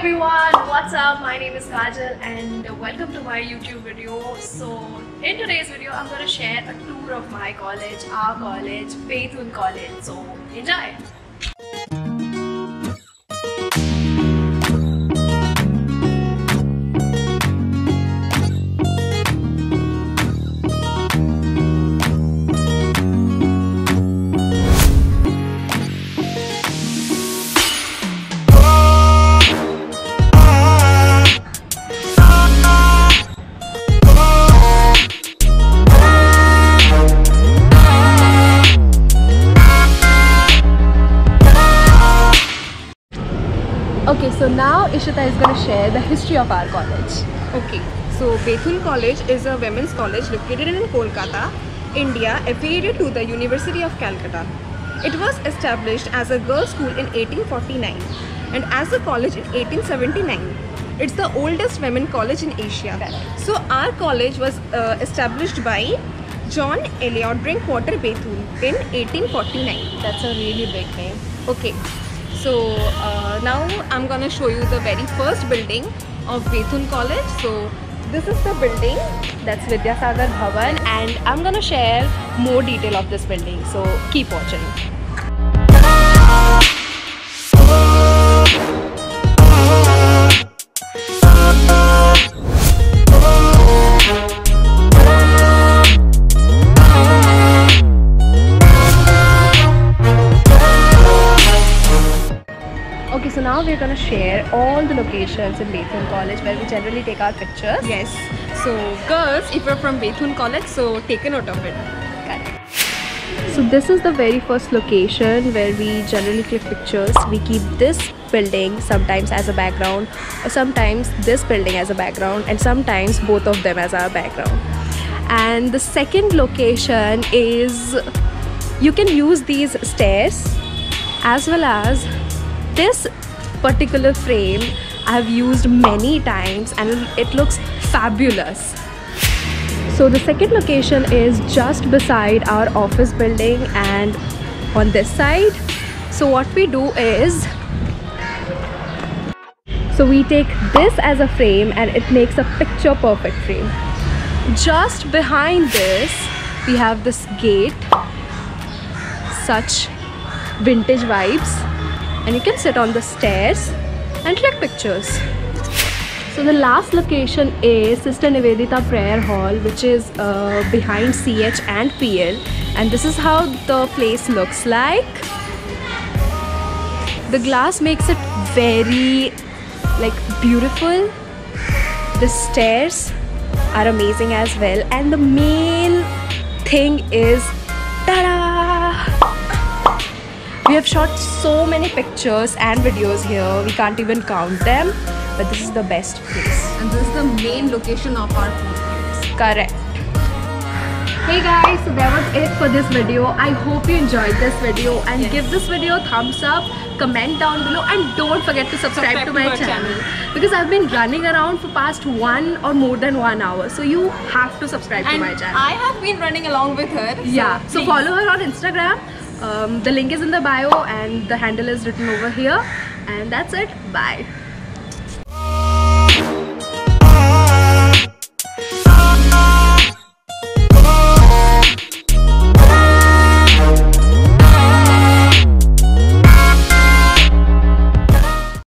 everyone, what's up? My name is Kajal and welcome to my YouTube video. So in today's video, I'm going to share a tour of my college, our college, Bethune College. So enjoy! Okay, so now Ishita is going to share the history of our college. Okay, so Bethune College is a women's college located in Kolkata, India, affiliated to the University of Calcutta. It was established as a girls' school in 1849 and as a college in 1879. It's the oldest women college in Asia. So our college was uh, established by John Eliot Drinkwater Bethune in 1849. That's a really big name. Okay, so uh, now I'm gonna show you the very first building of Bethune College. So this is the building. That's Vidyasagar Bhavan and I'm to share more detail of this building. So keep watching. We're gonna share all the locations in Bethune College where we generally take our pictures. Yes. So girls, if you're from Bethune College, so take a note of it. Correct. So this is the very first location where we generally click pictures. We keep this building sometimes as a background or sometimes this building as a background and sometimes both of them as our background. And the second location is you can use these stairs as well as this particular frame I've used many times and it looks fabulous. So the second location is just beside our office building and on this side. So what we do is so we take this as a frame and it makes a picture perfect frame. Just behind this we have this gate such vintage vibes and you can sit on the stairs and click pictures. So the last location is Sister Nivedita Prayer Hall which is uh, behind CH and PL and this is how the place looks like. The glass makes it very like beautiful. The stairs are amazing as well and the main thing is ta-da! We have shot so many pictures and videos here we can't even count them but this is the best place. And this is the main location of our food place. Correct. Hey guys, so that was it for this video. I hope you enjoyed this video and Yes. give this video a thumbs up, comment down below and don't forget to subscribe, Subscribe to to my our channel. channel. because I've been running around for past one or more than one hour. So you have to subscribe to my channel. I have been running along with her. so yeah, so follow her on Instagram. Um, the link is in the bio and the handle is written over here. And that's it. Bye.